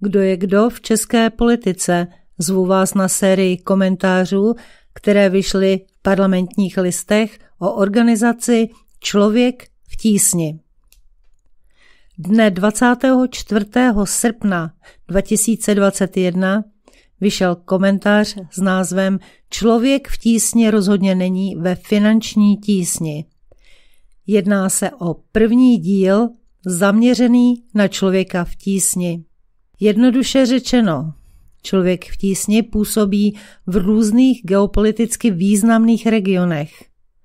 kdo je kdo v české politice. Zvu vás na sérii komentářů, které vyšly v parlamentních listech o organizaci Člověk v tísni. Dne 24. srpna 2021 vyšel komentář s názvem Člověk v tísni rozhodně není ve finanční tísni. Jedná se o první díl zaměřený na člověka v tísni. Jednoduše řečeno, člověk v tísni působí v různých geopoliticky významných regionech,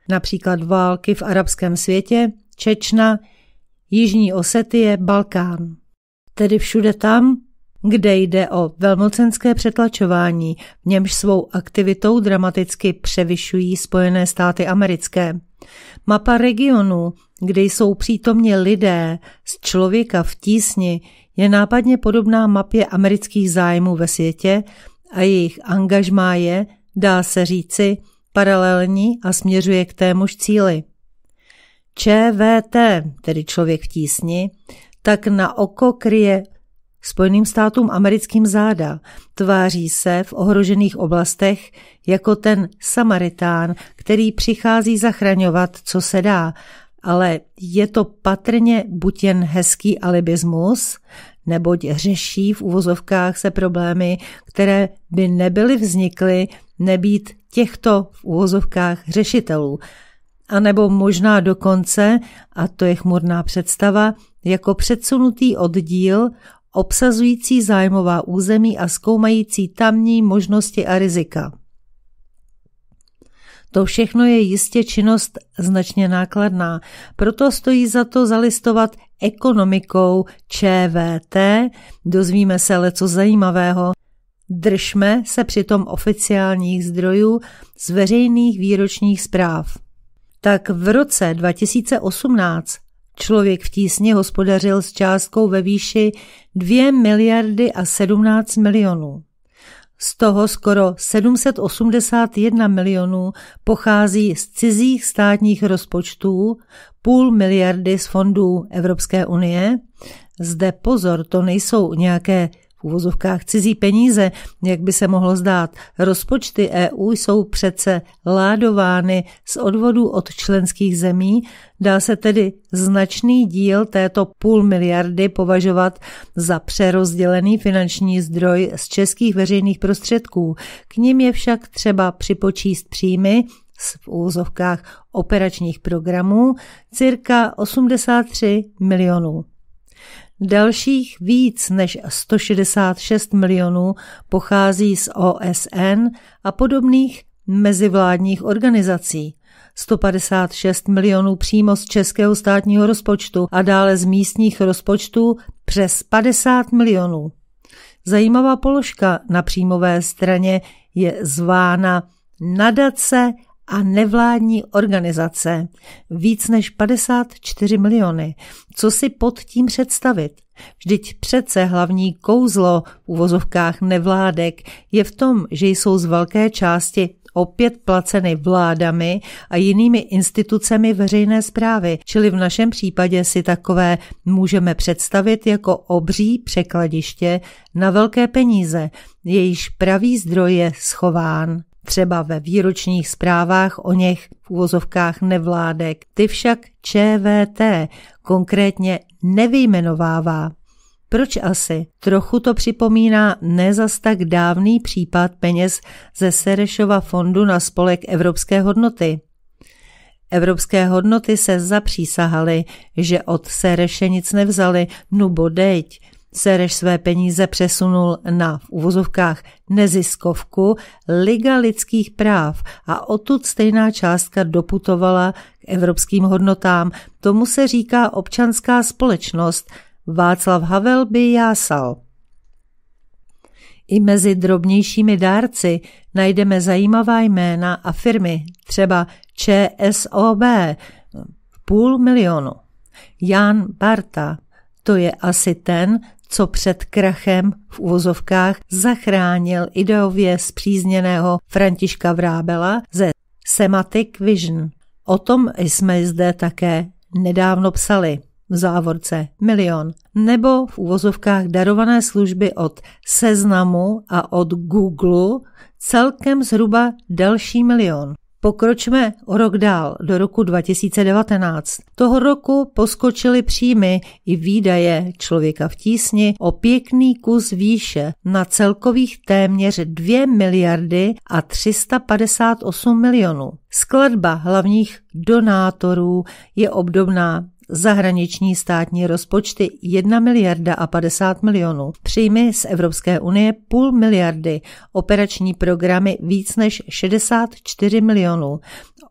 například války v arabském světě, Čečna, Jižní Osetie, Balkán. Tedy všude tam, kde jde o velmocenské přetlačování, v němž svou aktivitou dramaticky převyšují Spojené státy americké. Mapa regionu, kde jsou přítomně lidé z člověka v tísni, je nápadně podobná mapě amerických zájmů ve světě a jejich angažmá je, dá se říci, paralelní a směřuje k témuž cíli. ČVT, tedy člověk v tísni, tak na oko kryje Spojeným státům americkým záda, tváří se v ohrožených oblastech jako ten Samaritán, který přichází zachraňovat, co se dá, ale je to patrně buď jen hezký alibismus, neboť řeší v uvozovkách se problémy, které by nebyly vznikly nebýt těchto v uvozovkách řešitelů, a nebo možná dokonce, a to je chmurná představa, jako předsunutý oddíl obsazující zájmová území a zkoumající tamní možnosti a rizika. To všechno je jistě činnost značně nákladná, proto stojí za to zalistovat ekonomikou ČVT, dozvíme se leco zajímavého. Držme se přitom oficiálních zdrojů z veřejných výročních zpráv. Tak v roce 2018 Člověk v tísni hospodařil s částkou ve výši 2 miliardy a 17 milionů. Z toho skoro 781 milionů pochází z cizích státních rozpočtů, půl miliardy z fondů Evropské unie. Zde pozor, to nejsou nějaké uvozovkách cizí peníze, jak by se mohlo zdát. Rozpočty EU jsou přece ládovány z odvodů od členských zemí, dá se tedy značný díl této půl miliardy považovat za přerozdělený finanční zdroj z českých veřejných prostředků. K nim je však třeba připočíst příjmy v úvozovkách operačních programů cirka 83 milionů. Dalších víc než 166 milionů pochází z OSN a podobných mezivládních organizací. 156 milionů přímo z českého státního rozpočtu a dále z místních rozpočtů přes 50 milionů. Zajímavá položka na příjmové straně je zvána nadace a nevládní organizace víc než 54 miliony. Co si pod tím představit? Vždyť přece hlavní kouzlo v uvozovkách nevládek je v tom, že jsou z velké části opět placeny vládami a jinými institucemi veřejné zprávy, čili v našem případě si takové můžeme představit jako obří překladiště na velké peníze, jejíž pravý zdroj je schován třeba ve výročních zprávách o něch v úvozovkách nevládek. Ty však ČVT konkrétně nevyjmenovává. Proč asi? Trochu to připomíná nezas tak dávný případ peněz ze Serešova fondu na spolek Evropské hodnoty. Evropské hodnoty se zapřísahaly, že od Sereše nic nevzali, no bodeď, Sereš své peníze přesunul na v uvozovkách neziskovku Liga lidských práv a odtud stejná částka doputovala k evropským hodnotám. Tomu se říká občanská společnost. Václav Havel by jásal. I mezi drobnějšími dárci najdeme zajímavá jména a firmy, třeba ČSOB, půl milionu. Jan Barta, to je asi ten, co před krachem v uvozovkách zachránil ideově zpřízněného Františka Vrábela ze Semantic Vision. O tom jsme zde také nedávno psali. v závorce milion, nebo v úvozovkách darované služby od Seznamu a od Google celkem zhruba další milion. Pokročme o rok dál, do roku 2019. Toho roku poskočily příjmy i výdaje člověka v tísni o pěkný kus výše na celkových téměř 2 miliardy a 358 milionů. Skladba hlavních donátorů je obdobná zahraniční státní rozpočty 1 miliarda a 50 milionů, příjmy z Evropské unie půl miliardy, operační programy víc než 64 milionů,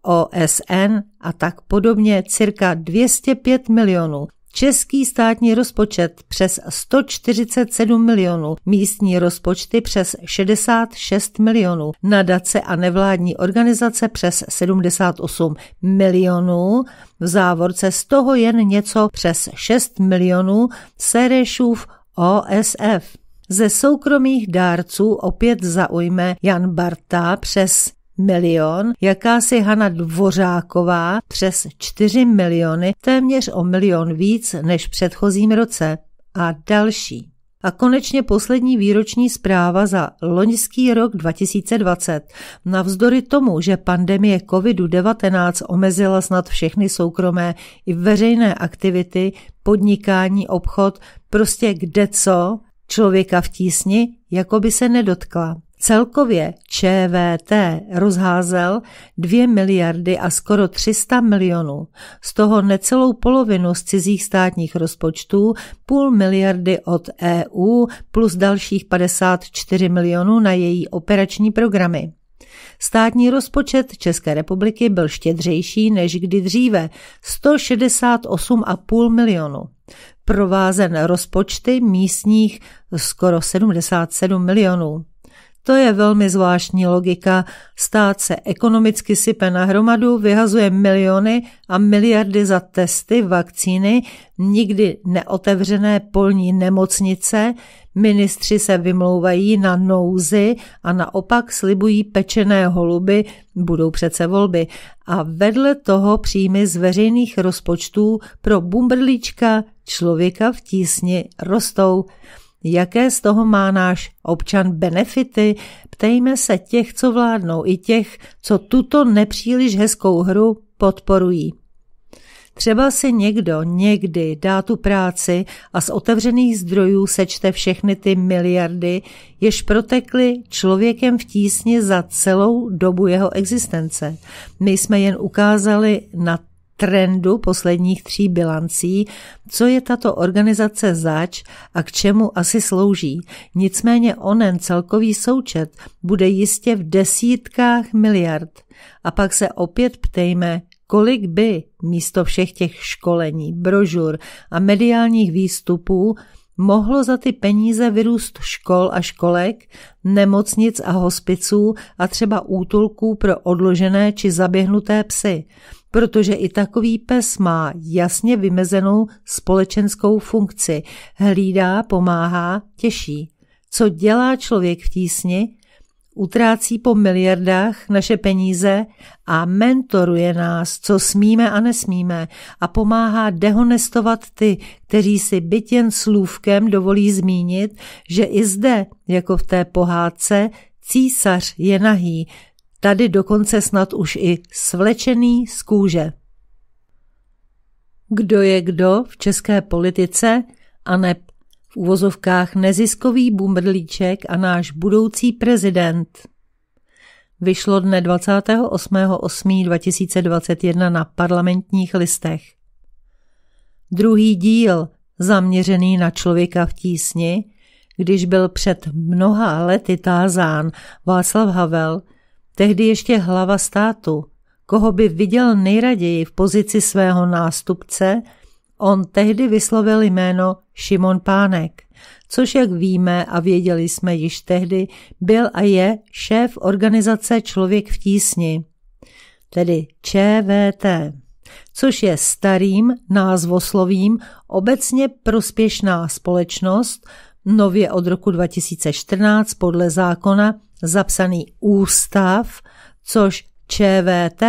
OSN a tak podobně cirka 205 milionů, Český státní rozpočet přes 147 milionů, místní rozpočty přes 66 milionů, nadace a nevládní organizace přes 78 milionů, v závorce z toho jen něco přes 6 milionů Serešův OSF. Ze soukromých dárců opět zaujme Jan Barta přes milion, jakási Hana Dvořáková přes 4 miliony, téměř o milion víc než v předchozím roce a další. A konečně poslední výroční zpráva za loňský rok 2020. Navzdory tomu, že pandemie COVID-19 omezila snad všechny soukromé i veřejné aktivity, podnikání, obchod, prostě kde co, člověka v tísni, jako by se nedotkla. Celkově ČVT rozházel 2 miliardy a skoro 300 milionů, z toho necelou polovinu z cizích státních rozpočtů, půl miliardy od EU plus dalších 54 milionů na její operační programy. Státní rozpočet České republiky byl štědřejší než kdy dříve 168,5 milionů. Provázen rozpočty místních skoro 77 milionů. To je velmi zvláštní logika. Stát se ekonomicky sype na hromadu, vyhazuje miliony a miliardy za testy, vakcíny, nikdy neotevřené polní nemocnice, ministři se vymlouvají na nouzy a naopak slibují pečené holuby, budou přece volby. A vedle toho příjmy z veřejných rozpočtů pro bumbrlíčka člověka v tísni rostou. Jaké z toho má náš občan benefity? Ptejme se těch, co vládnou, i těch, co tuto nepříliš hezkou hru podporují. Třeba si někdo někdy dá tu práci a z otevřených zdrojů sečte všechny ty miliardy, jež protekly člověkem v tísni za celou dobu jeho existence. My jsme jen ukázali na trendu posledních tří bilancí, co je tato organizace zač a k čemu asi slouží. Nicméně onen celkový součet bude jistě v desítkách miliard. A pak se opět ptejme, kolik by místo všech těch školení, brožur a mediálních výstupů mohlo za ty peníze vyrůst škol a školek, nemocnic a hospiců a třeba útulků pro odložené či zaběhnuté psy protože i takový pes má jasně vymezenou společenskou funkci. Hlídá, pomáhá, těší. Co dělá člověk v tísni? Utrácí po miliardách naše peníze a mentoruje nás, co smíme a nesmíme a pomáhá dehonestovat ty, kteří si byt jen slůvkem dovolí zmínit, že i zde, jako v té pohádce, císař je nahý, tady dokonce snad už i svlečený z kůže. Kdo je kdo v české politice a ne v uvozovkách neziskový bumrlíček a náš budoucí prezident. Vyšlo dne 28.8.2021 na parlamentních listech. Druhý díl, zaměřený na člověka v tísni, když byl před mnoha lety tázán Václav Havel, tehdy ještě hlava státu, koho by viděl nejraději v pozici svého nástupce, on tehdy vyslovil jméno Šimon Pánek, což jak víme a věděli jsme již tehdy, byl a je šéf organizace Člověk v tísni, tedy ČVT, což je starým názvoslovím obecně prospěšná společnost, nově od roku 2014 podle zákona zapsaný ústav, což ČVT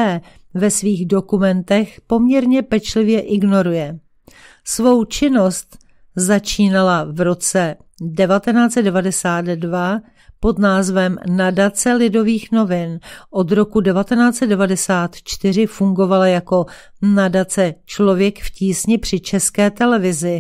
ve svých dokumentech poměrně pečlivě ignoruje. Svou činnost začínala v roce 1992 pod názvem Nadace lidových novin. Od roku 1994 fungovala jako nadace Člověk v tísni při české televizi.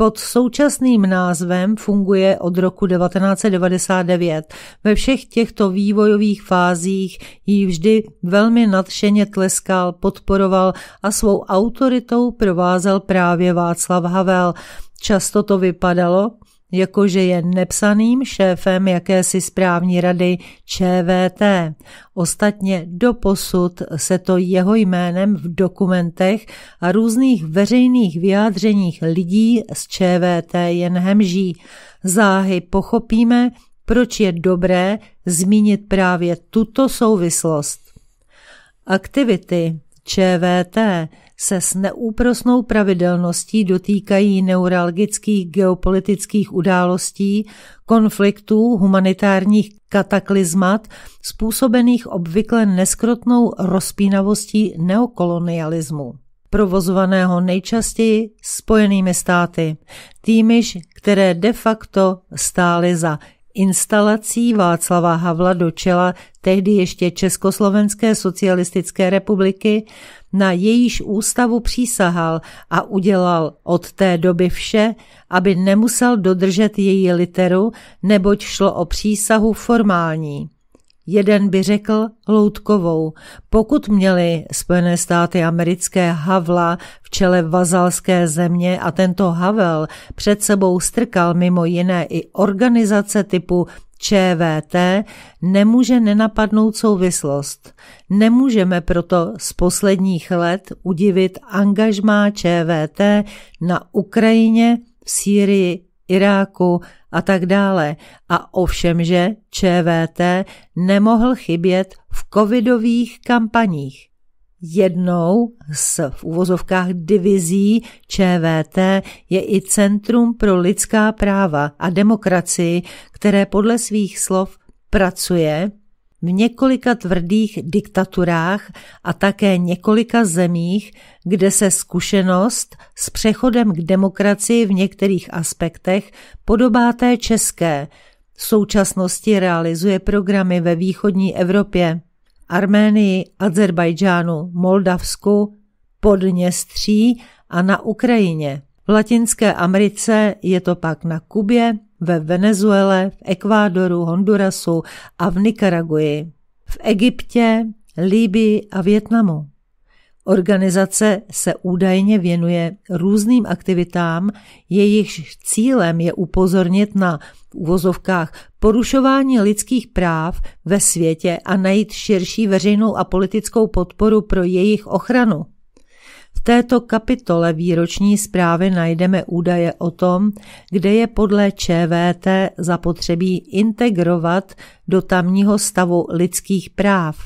Pod současným názvem funguje od roku 1999. Ve všech těchto vývojových fázích ji vždy velmi nadšeně tleskal, podporoval a svou autoritou provázel právě Václav Havel. Často to vypadalo, jakože je nepsaným šéfem jakési správní rady ČVT. Ostatně doposud se to jeho jménem v dokumentech a různých veřejných vyjádřeních lidí z ČVT jen hemží. Záhy pochopíme, proč je dobré zmínit právě tuto souvislost. Aktivity ČVT se s neúprosnou pravidelností dotýkají neuralgických geopolitických událostí, konfliktů, humanitárních kataklizmat, způsobených obvykle neskrotnou rozpínavostí neokolonialismu provozovaného nejčastěji spojenými státy, týmyž, které de facto stály za instalací Václava Havla do čela tehdy ještě Československé socialistické republiky, na jejíž ústavu přísahal a udělal od té doby vše, aby nemusel dodržet její literu, neboť šlo o přísahu formální. Jeden by řekl loutkovou. Pokud měli Spojené státy americké Havla v čele vazalské země a tento Havel před sebou strkal mimo jiné i organizace typu ČVT, nemůže nenapadnout souvislost. Nemůžeme proto z posledních let udivit angažmá ČVT na Ukrajině, v Sýrii, Iráku a tak dále. A ovšemže ČVT nemohl chybět v covidových kampaních. Jednou z v uvozovkách divizí ČVT je i Centrum pro lidská práva a demokracii, které podle svých slov pracuje v několika tvrdých diktaturách a také několika zemích, kde se zkušenost s přechodem k demokracii v některých aspektech podobá té české. V současnosti realizuje programy ve východní Evropě, Arménii, Azerbajdžánu, Moldavsku, Podněstří a na Ukrajině. V Latinské Americe je to pak na Kubě, ve Venezuele, v Ekvádoru, Hondurasu a v Nikaraguji, v Egyptě, Líbii a Větnamu. Organizace se údajně věnuje různým aktivitám, jejichž cílem je upozornit na v uvozovkách porušování lidských práv ve světě a najít širší veřejnou a politickou podporu pro jejich ochranu. V této kapitole výroční zprávy najdeme údaje o tom, kde je podle ČVT zapotřebí integrovat do tamního stavu lidských práv.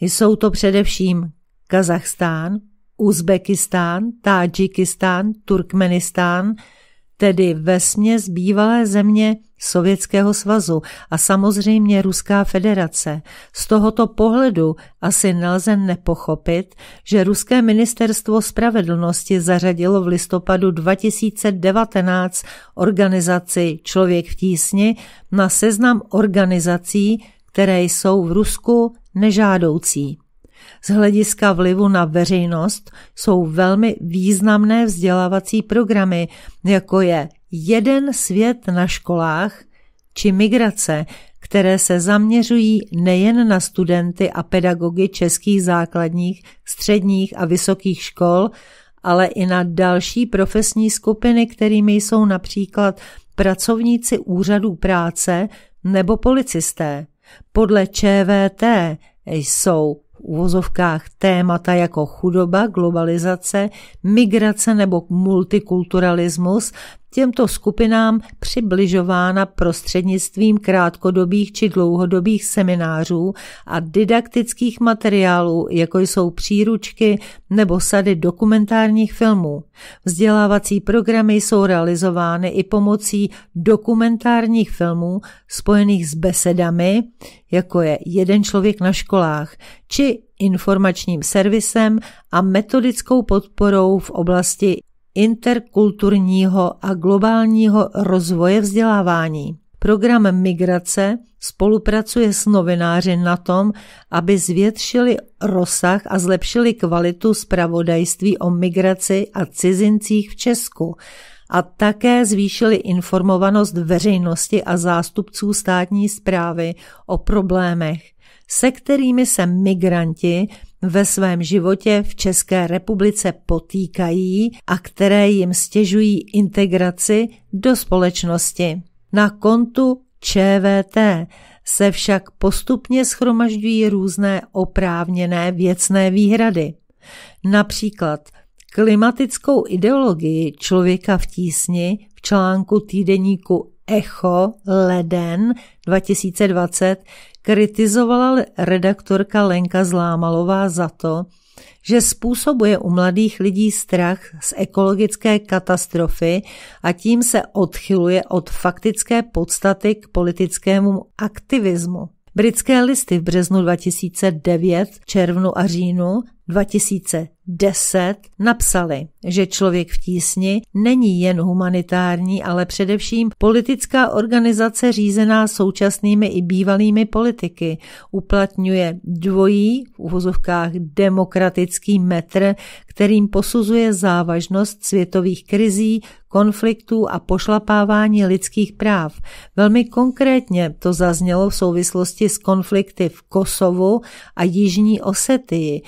Jsou to především Kazachstán, Uzbekistán, Tádžikistán, Turkmenistán, tedy vesměs bývalé země Sovětského svazu a samozřejmě Ruská federace. Z tohoto pohledu asi nelze nepochopit, že Ruské ministerstvo spravedlnosti zařadilo v listopadu 2019 organizaci Člověk v tísni na seznam organizací, které jsou v Rusku nežádoucí. Z hlediska vlivu na veřejnost jsou velmi významné vzdělávací programy, jako je Jeden svět na školách či migrace, které se zaměřují nejen na studenty a pedagogy českých základních, středních a vysokých škol, ale i na další profesní skupiny, kterými jsou například pracovníci úřadů práce nebo policisté. Podle ČVT jsou uvozovkách témata jako chudoba, globalizace, migrace nebo multikulturalismus těmto skupinám přibližována prostřednictvím krátkodobých či dlouhodobých seminářů a didaktických materiálů, jako jsou příručky nebo sady dokumentárních filmů. Vzdělávací programy jsou realizovány i pomocí dokumentárních filmů spojených s besedami, jako je Jeden člověk na školách, či informačním servisem a metodickou podporou v oblasti interkulturního a globálního rozvoje vzdělávání. Program Migrace spolupracuje s novináři na tom, aby zvětšili rozsah a zlepšili kvalitu zpravodajství o migraci a cizincích v Česku a také zvýšili informovanost veřejnosti a zástupců státní zprávy o problémech, se kterými se migranti ve svém životě v České republice potýkají a které jim stěžují integraci do společnosti. Na kontu ČVT se však postupně schromažďují různé oprávněné věcné výhrady. Například klimatickou ideologii člověka v tísni v článku týdeníku Echo leden 2020 kritizovala redaktorka Lenka Zlámalová za to, že způsobuje u mladých lidí strach z ekologické katastrofy a tím se odchyluje od faktické podstaty k politickému aktivismu. Britské listy v březnu 2009, červnu a říjnu 2010 napsali, že člověk v tísni není jen humanitární, ale především politická organizace řízená současnými i bývalými politiky. Uplatňuje dvojí, v uvozovkách demokratický metr, kterým posuzuje závažnost světových krizí, konfliktů a pošlapávání lidských práv. Velmi konkrétně to zaznělo v souvislosti s konflikty v Kosovu a Jižní Osetii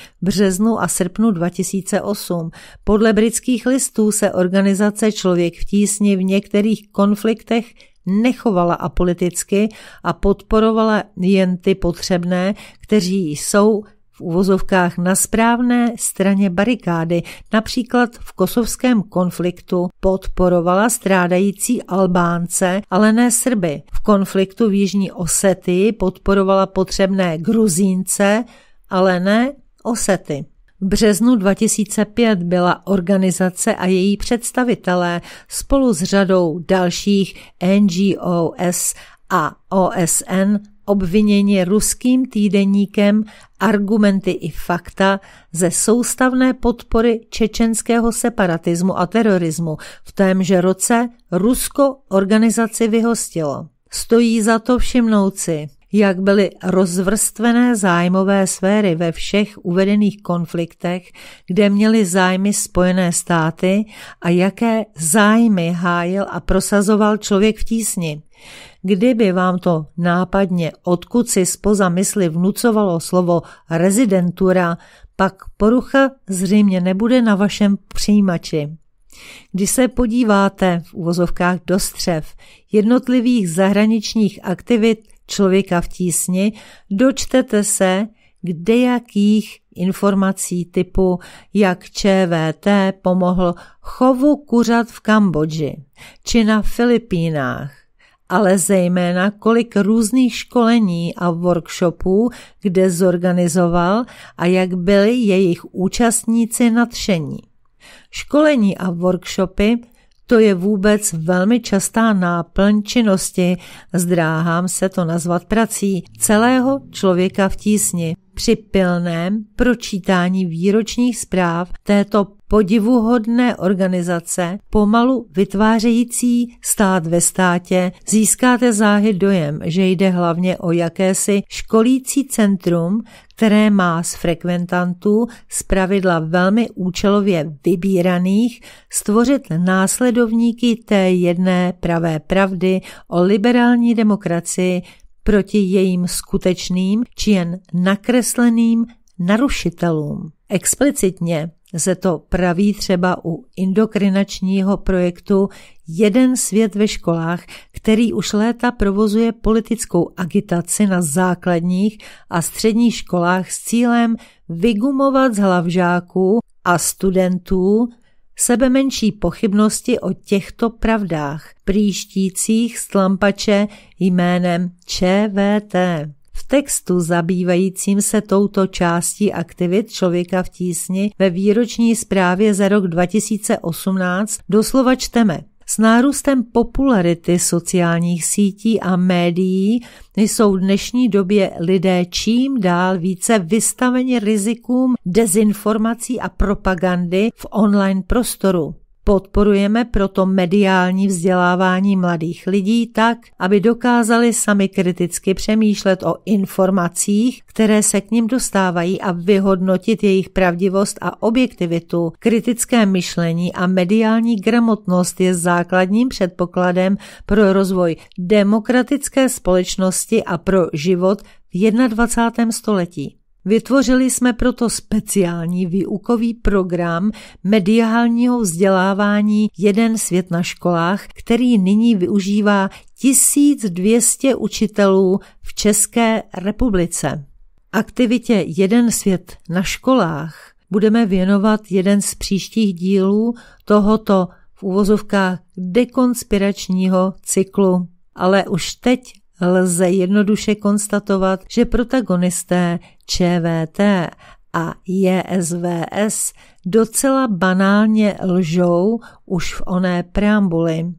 březnu a srpnu 2008. Podle britských listů se organizace Člověk v tísni v některých konfliktech nechovala apoliticky a podporovala jen ty potřebné, kteří jsou v uvozovkách na správné straně barikády, například v kosovském konfliktu podporovala strádající Albánce, ale ne Srby. V konfliktu v Jižní Osety podporovala potřebné Gruzínce, ale ne Osety. V březnu 2005 byla organizace a její představitelé spolu s řadou dalších NGOS a OSN obviněni ruským týdeníkem argumenty i fakta ze soustavné podpory čečenského separatismu a terorismu. V témže roce Rusko organizaci vyhostilo. Stojí za to všimnout si, jak byly rozvrstvené zájmové sféry ve všech uvedených konfliktech, kde měly zájmy Spojené státy a jaké zájmy hájil a prosazoval člověk v tísni. Kdyby vám to nápadně odkud si spoza mysli vnucovalo slovo rezidentura, pak porucha zřejmě nebude na vašem přijímači. Když se podíváte v uvozovkách do střev jednotlivých zahraničních aktivit člověka v tísni, dočtete se, kde jakých informací typu, jak ČVT pomohl chovu kuřat v Kambodži či na Filipínách, ale zejména kolik různých školení a workshopů, kde zorganizoval a jak byli jejich účastníci nadšení. Školení a workshopy to je vůbec velmi častá náplň činnosti, zdráhám se to nazvat prací, celého člověka v tísni. Při pilném pročítání výročních zpráv této podivuhodné organizace, pomalu vytvářející stát ve státě, získáte záhy dojem, že jde hlavně o jakési školící centrum, které má z frekventantů z pravidla velmi účelově vybíraných stvořit následovníky té jedné pravé pravdy o liberální demokracii proti jejím skutečným či jen nakresleným narušitelům. Explicitně se to praví třeba u indokrinačního projektu Jeden svět ve školách, který už léta provozuje politickou agitaci na základních a středních školách s cílem vygumovat z hlav žáků a studentů sebe menší pochybnosti o těchto pravdách, příštících stlampače jménem ČVT textu zabývajícím se touto částí aktivit člověka v tísni ve výroční zprávě za rok 2018 doslova čteme. S nárůstem popularity sociálních sítí a médií jsou v dnešní době lidé čím dál více vystaveni rizikům dezinformací a propagandy v online prostoru. Podporujeme proto mediální vzdělávání mladých lidí tak, aby dokázali sami kriticky přemýšlet o informacích, které se k ním dostávají a vyhodnotit jejich pravdivost a objektivitu. Kritické myšlení a mediální gramotnost je základním předpokladem pro rozvoj demokratické společnosti a pro život v 21. století. Vytvořili jsme proto speciální výukový program mediálního vzdělávání Jeden svět na školách, který nyní využívá 1200 učitelů v České republice. Aktivitě Jeden svět na školách budeme věnovat jeden z příštích dílů tohoto v úvozovkách dekonspiračního cyklu. Ale už teď lze jednoduše konstatovat, že protagonisté ČVT a JSVS docela banálně lžou už v oné preambuli.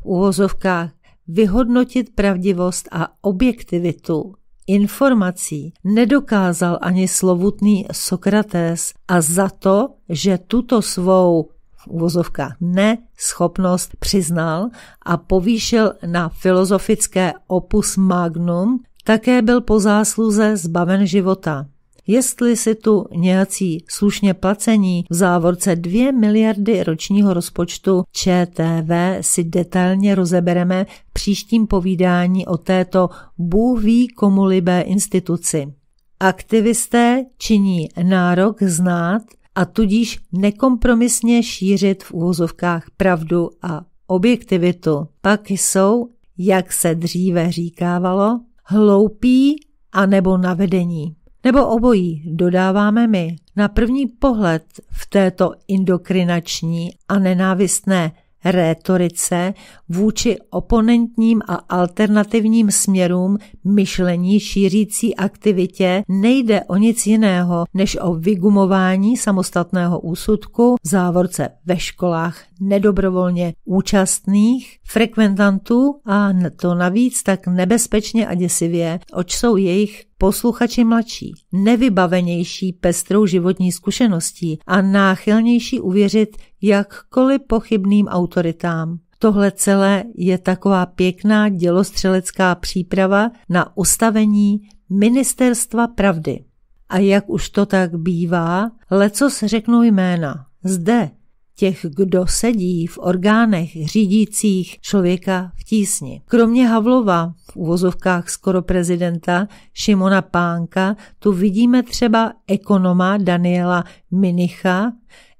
V úvozovkách vyhodnotit pravdivost a objektivitu informací nedokázal ani slovutný Sokrates a za to, že tuto svou uvozovka neschopnost přiznal a povýšil na filozofické opus magnum, také byl po zásluze zbaven života. Jestli si tu nějací slušně placení v závorce 2 miliardy ročního rozpočtu ČTV si detailně rozebereme v příštím povídání o této Bůh ví komu libé instituci. Aktivisté činí nárok znát a tudíž nekompromisně šířit v úvozovkách pravdu a objektivitu. Pak jsou, jak se dříve říkávalo, hloupí a nebo navedení. Nebo obojí, dodáváme my. Na první pohled v této indokrinační a nenávistné rétorice vůči oponentním a alternativním směrům myšlení šířící aktivitě nejde o nic jiného, než o vygumování samostatného úsudku v závorce ve školách nedobrovolně účastných frekventantů a to navíc tak nebezpečně a děsivě, oč jsou jejich posluchači mladší, nevybavenější pestrou životní zkušeností a náchylnější uvěřit jakkoliv pochybným autoritám. Tohle celé je taková pěkná dělostřelecká příprava na ustavení Ministerstva pravdy. A jak už to tak bývá, lecos řeknou jména. Zde těch, kdo sedí v orgánech řídících člověka v tísni. Kromě Havlova, v uvozovkách skoro prezidenta, Šimona Pánka, tu vidíme třeba ekonoma Daniela Minicha,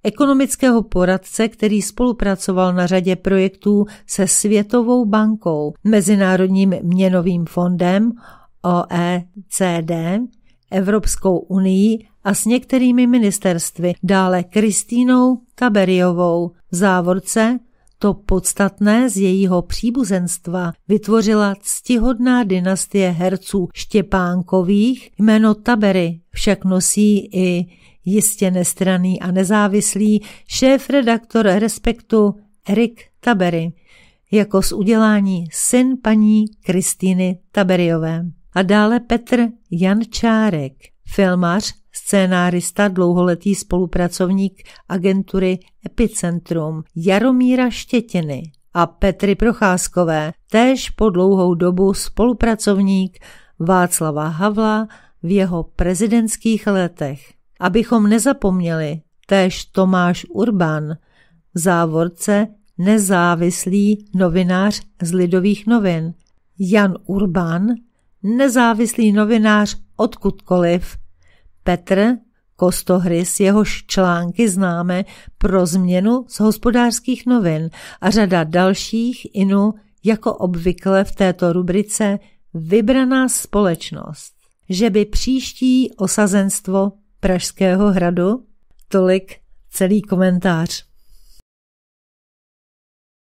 ekonomického poradce, který spolupracoval na řadě projektů se Světovou bankou, Mezinárodním měnovým fondem, OECD, Evropskou unii a s některými ministerstvy, dále Kristýnou Taberiovou v závorce, to podstatné z jejího příbuzenstva vytvořila ctihodná dynastie herců Štěpánkových, jméno Tabery však nosí i jistě nestraný a nezávislý šéf-redaktor Respektu Erik Tabery, jako z udělání syn paní Kristýny Taberiové. A dále Petr Jančárek, filmař, scénárista, dlouholetý spolupracovník agentury Epicentrum, Jaromíra Štětiny a Petry Procházkové, též po dlouhou dobu spolupracovník Václava Havla v jeho prezidentských letech. Abychom nezapomněli, též Tomáš Urban, v závorce nezávislý novinář z Lidových novin, Jan Urban, nezávislý novinář odkudkoliv, Petr Kostohrys, jehož články známe pro změnu z hospodářských novin a řada dalších inu jako obvykle v této rubrice vybraná společnost, že by příští osazenstvo Pražského hradu tolik celý komentář.